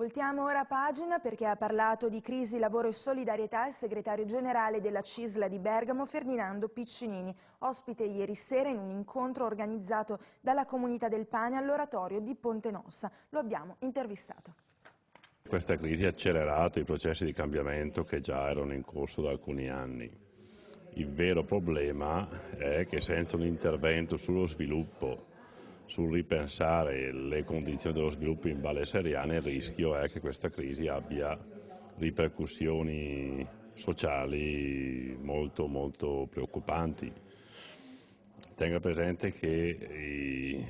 Voltiamo ora pagina perché ha parlato di crisi, lavoro e solidarietà il segretario generale della Cisla di Bergamo, Ferdinando Piccinini, ospite ieri sera in un incontro organizzato dalla Comunità del Pane all'oratorio di Ponte Nossa. Lo abbiamo intervistato. Questa crisi ha accelerato i processi di cambiamento che già erano in corso da alcuni anni. Il vero problema è che senza un intervento sullo sviluppo sul ripensare le condizioni dello sviluppo in Valle Seriana il rischio è che questa crisi abbia ripercussioni sociali molto molto preoccupanti. Tenga presente che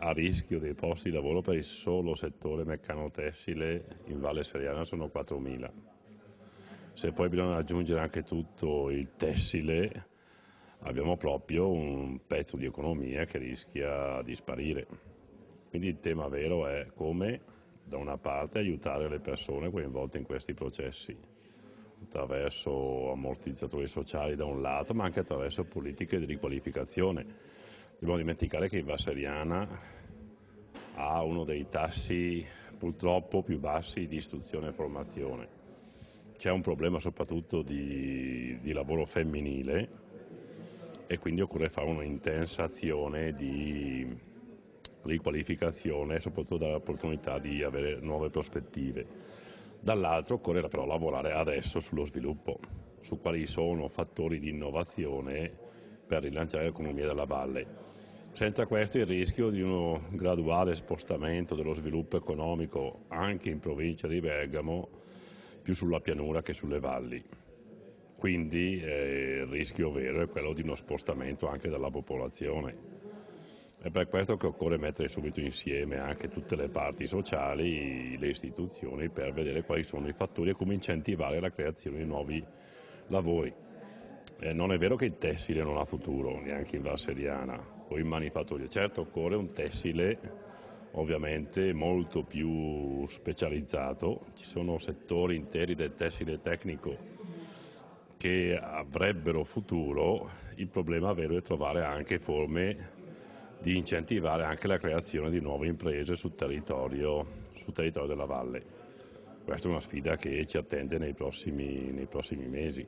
a rischio dei posti di lavoro per il solo settore meccano-tessile in Valle Seriana sono 4.000. Se poi bisogna aggiungere anche tutto il tessile, abbiamo proprio un pezzo di economia che rischia di sparire. Quindi il tema vero è come da una parte aiutare le persone coinvolte in questi processi attraverso ammortizzatori sociali da un lato, ma anche attraverso politiche di riqualificazione. Dobbiamo dimenticare che in Vasseriana ha uno dei tassi purtroppo più bassi di istruzione e formazione. C'è un problema soprattutto di, di lavoro femminile e quindi occorre fare un'intensa azione di riqualificazione e soprattutto dare l'opportunità di avere nuove prospettive. Dall'altro occorre però lavorare adesso sullo sviluppo, su quali sono fattori di innovazione per rilanciare l'economia della valle. Senza questo il rischio di uno graduale spostamento dello sviluppo economico anche in provincia di Bergamo più sulla pianura che sulle valli. Quindi eh, il rischio vero è quello di uno spostamento anche della popolazione. È per questo che occorre mettere subito insieme anche tutte le parti sociali, le istituzioni, per vedere quali sono i fattori e come incentivare la creazione di nuovi lavori. Eh, non è vero che il tessile non ha futuro, neanche in Varseriana o in manifattura. Certo occorre un tessile ovviamente molto più specializzato, ci sono settori interi del tessile tecnico che avrebbero futuro, il problema vero è trovare anche forme di incentivare anche la creazione di nuove imprese sul territorio, sul territorio della valle. Questa è una sfida che ci attende nei prossimi, nei prossimi mesi.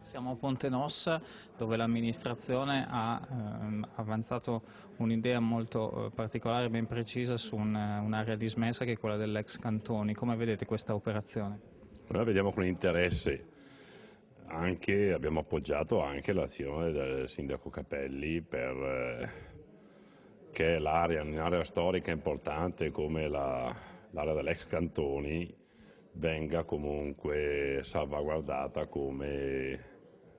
Siamo a Ponte Nossa dove l'amministrazione ha eh, avanzato un'idea molto eh, particolare e ben precisa su un, un'area dismessa che è quella dell'ex Cantoni. Come vedete questa operazione? Noi vediamo con interesse anche, abbiamo appoggiato anche l'azione del sindaco Capelli per, eh, che l'area, un'area storica importante come l'area la, dell'ex Cantoni venga comunque salvaguardata come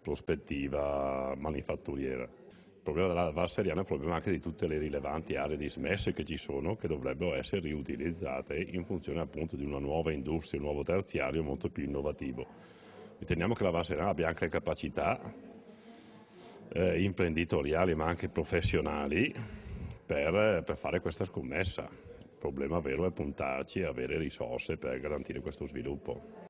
prospettiva manifatturiera. Il problema della Val Seriana è il problema anche di tutte le rilevanti aree dismesse che ci sono, che dovrebbero essere riutilizzate in funzione appunto di una nuova industria, un nuovo terziario molto più innovativo. Riteniamo che la Valserana abbia anche capacità eh, imprenditoriali ma anche professionali per, per fare questa scommessa. Il problema vero è puntarci e avere risorse per garantire questo sviluppo.